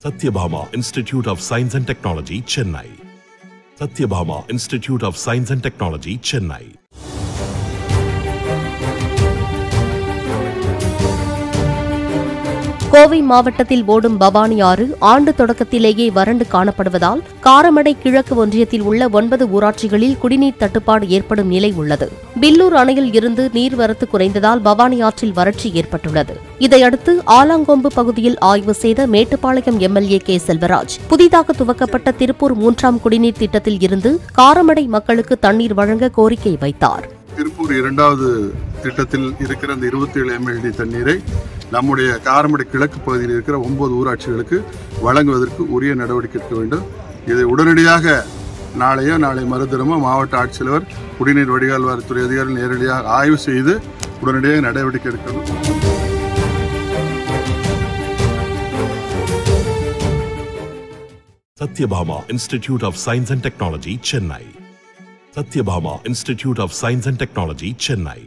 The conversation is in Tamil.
Satyabhama Institute of Science and Technology, Chennai. Satyabhama Institute of Science and Technology, Chennai. Kovai மாவட்டத்தில் ஓடும் பவானி ஆறு ஆண்டு தொடக்கத்திலேயே வறண்டு காணப்படுவதால் காரமடை கிழக்கு ஒன்றியத்தில் உள்ள ஒன்பது ஊராட்சிகளில் குடிநீர் தட்டுப்பாடு ஏற்படும் நிலை உள்ளது. பில்லூர் அணையில் இருந்து நீர்வரத்து குறைந்ததால் பவானி ஆற்றில் வறட்சி ஏற்பட்டுள்ளது. இதையடுத்து ஆலாங்கொம்பு பகுதியில் ஆய்வு செய்த மேட்டுப்பாளையம் எம்எல்ஏ கே செல்வராஜ் புதிதாக துவக்கப்பட்ட திருப்பூர் மூன்றாம் குடிநீர் திட்டத்தில் இருந்து காரமடை மக்களுக்கு தண்ணீர் வழங்க கோரிக்கை வைத்தார். திருப்பூர் இரண்டாவது திட்டத்தில் இருக்கிற அந்த இருபத்தி ஏழு எம்எல்டி தண்ணீரை நம்முடைய காரமடை கிழக்கு பகுதியில் இருக்கிற ஒன்பது ஊராட்சிகளுக்கு வழங்குவதற்கு உரிய நடவடிக்கை எடுக்க வேண்டும். இதை உடனடியாக நாளையோ நாளை மறுதினமோ மாவட்ட ஆட்சித்தலைவர் குடிநீர் வடிகால் வாரத்துறை அதிகாரிகள் நேரடியாக ஆய்வு செய்து உடனடியாக நடவடிக்கை எடுக்கணும். Sathyabama Institute of Science and Technology Chennai Sathyabama Institute of Science and Technology Chennai